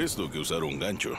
esto que usar un gancho.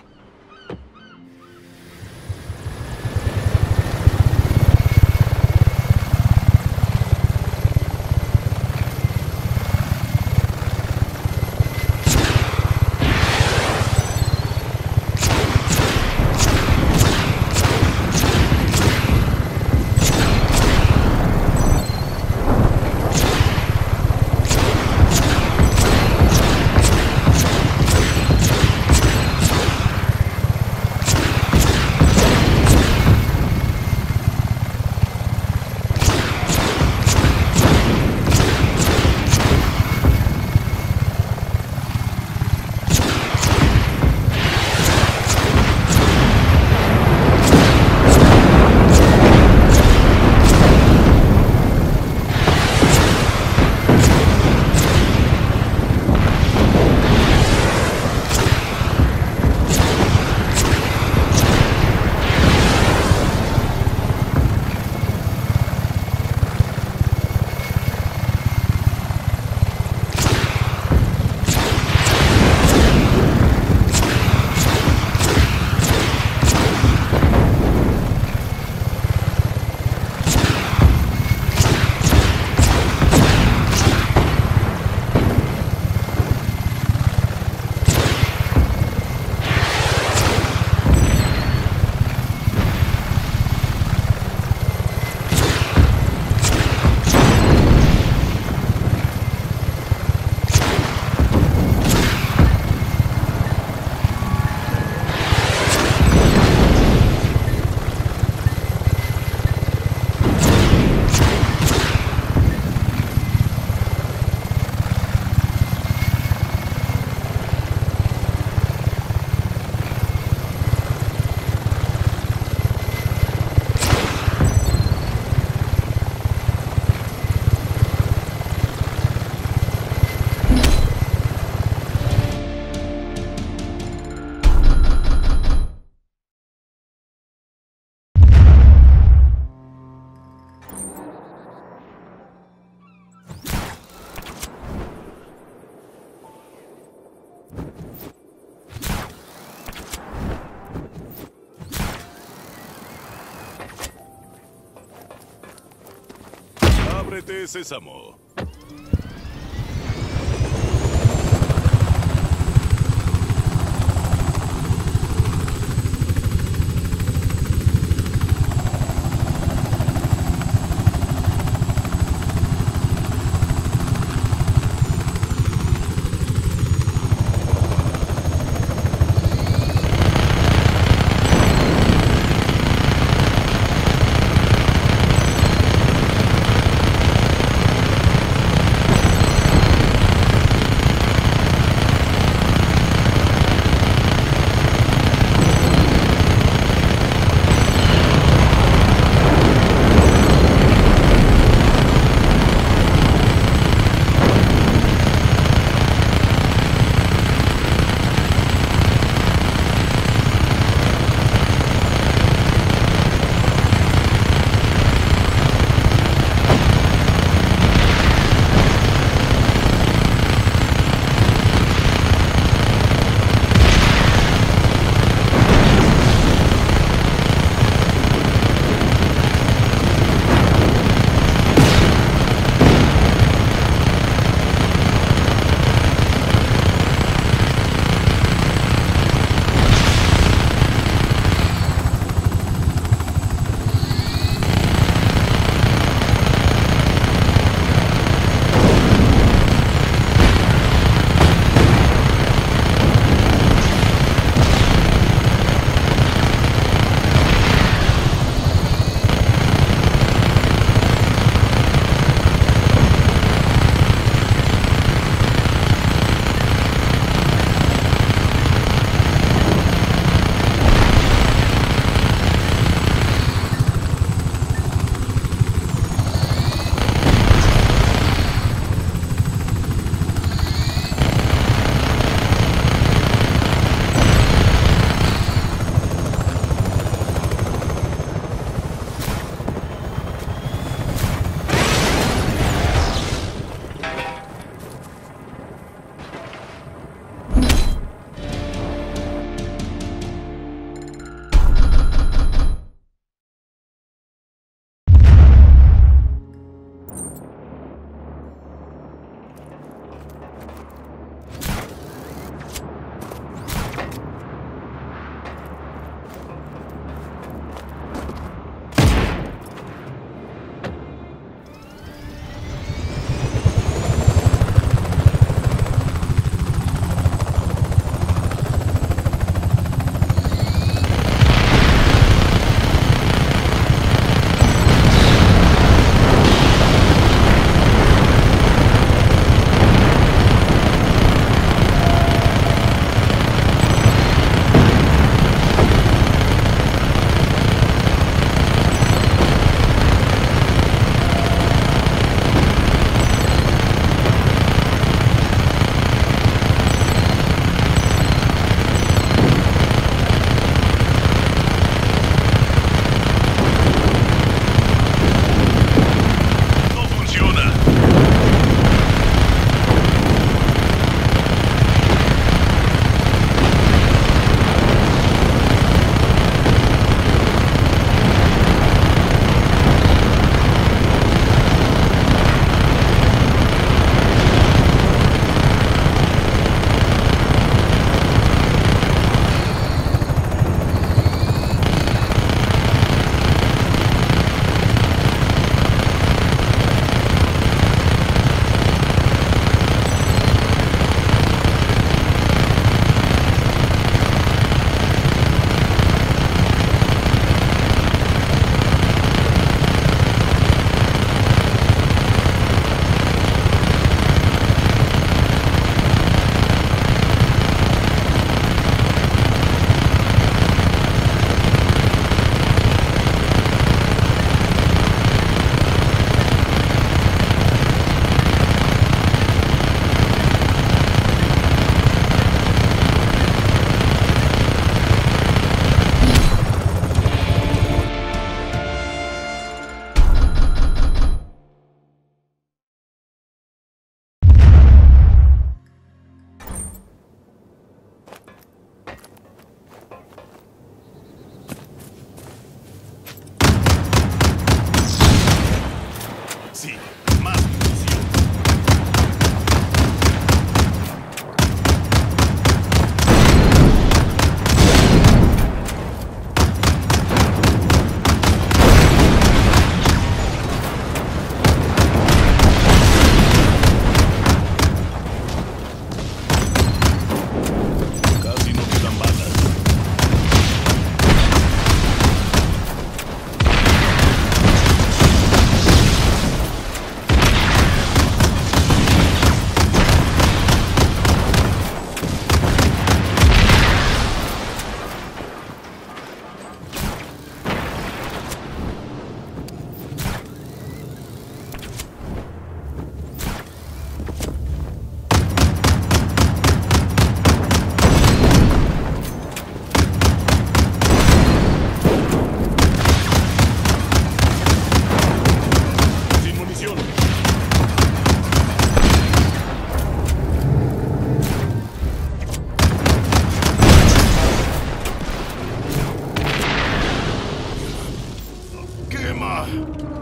Ábrete, sésamo. Ugh.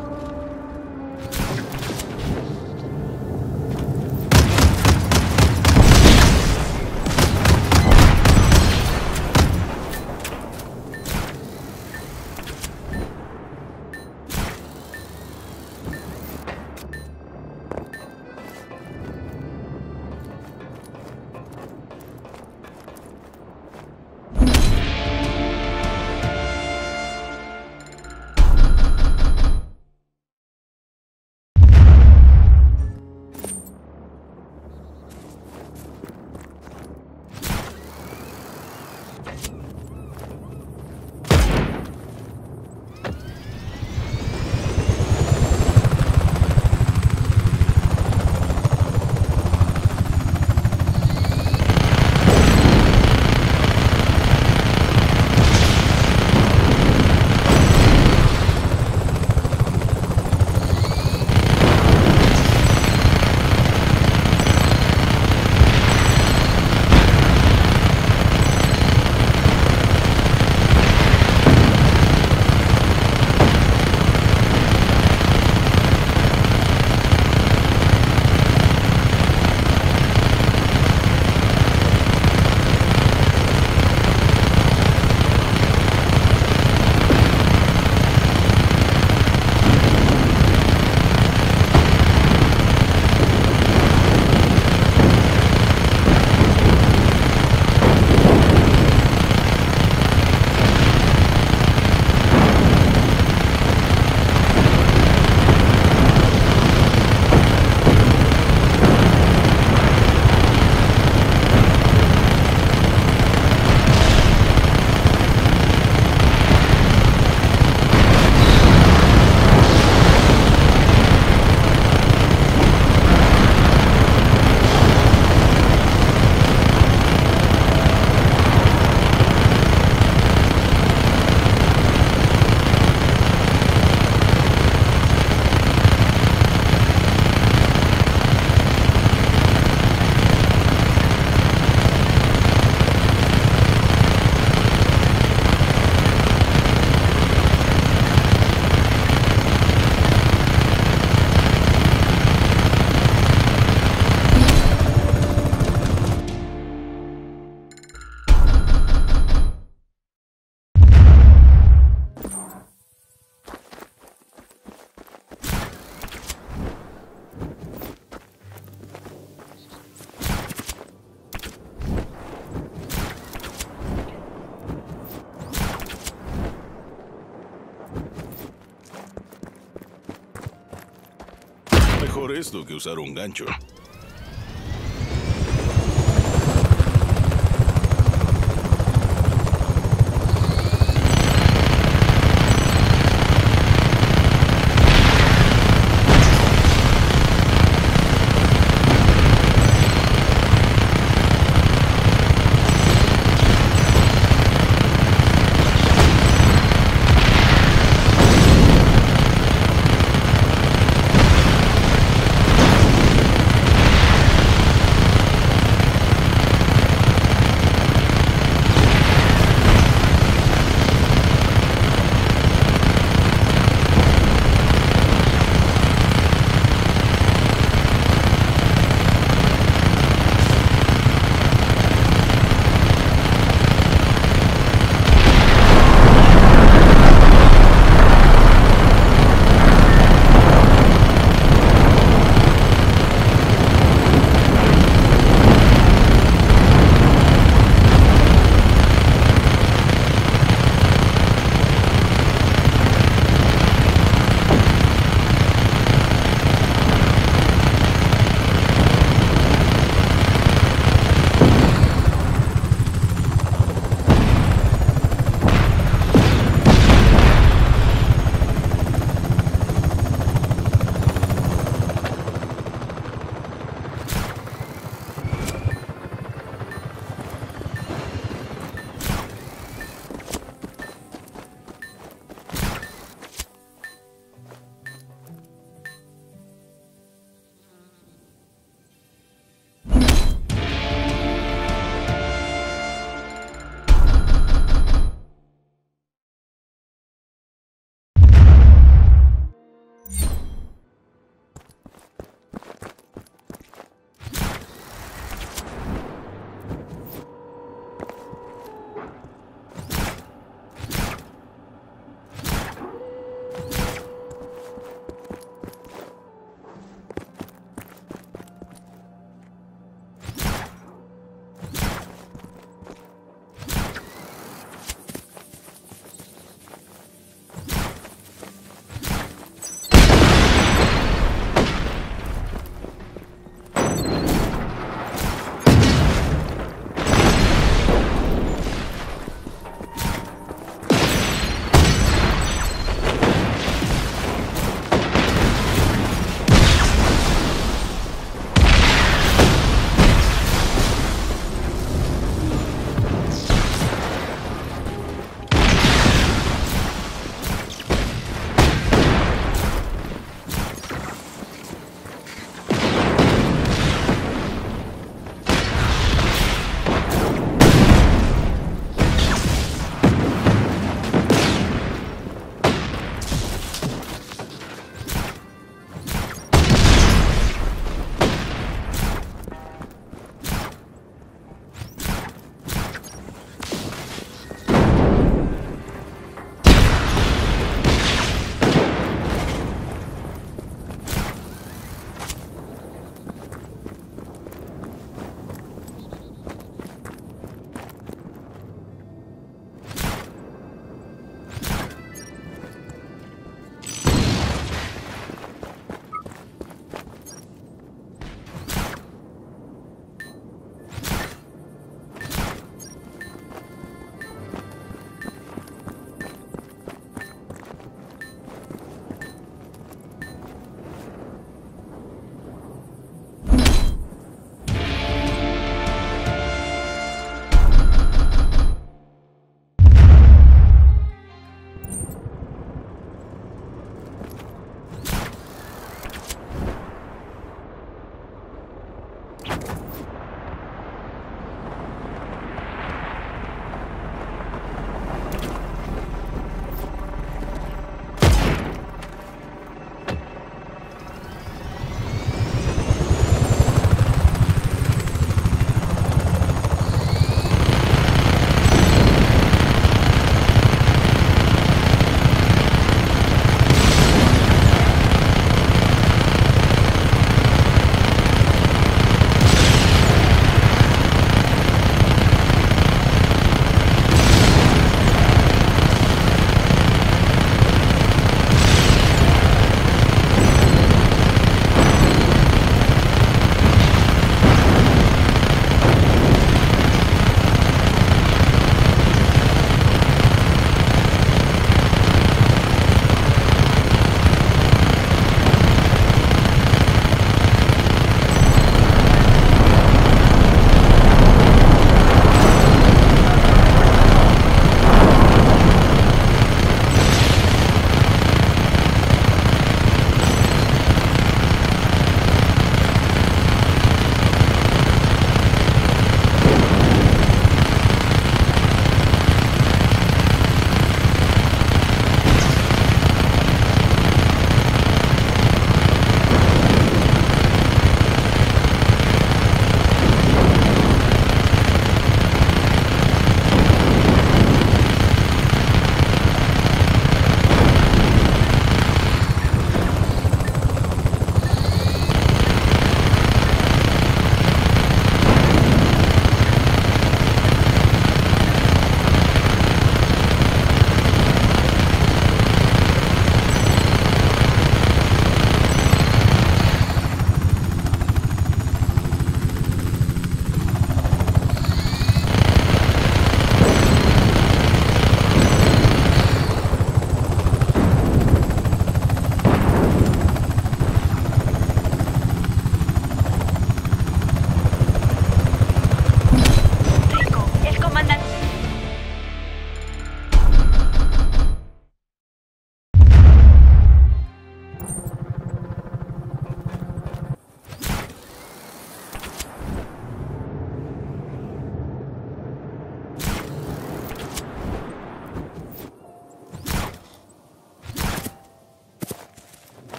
Que usar un gancho.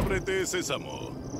Ábrete, Sésamo.